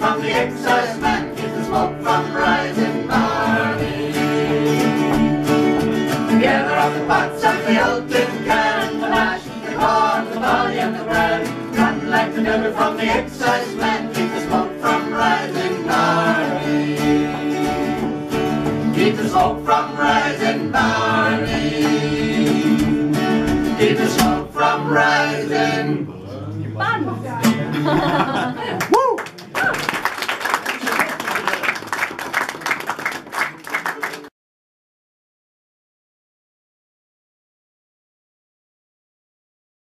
excisemen, keep the smoke from rising, Barney. Together on the pots of the old tin can, the mash, the corn, the barley and the bran, run like the devil from the excise man, keep the smoke from rising, Barney. Keep the smoke from rising, Barney. Keep the smoke from rising. Barney.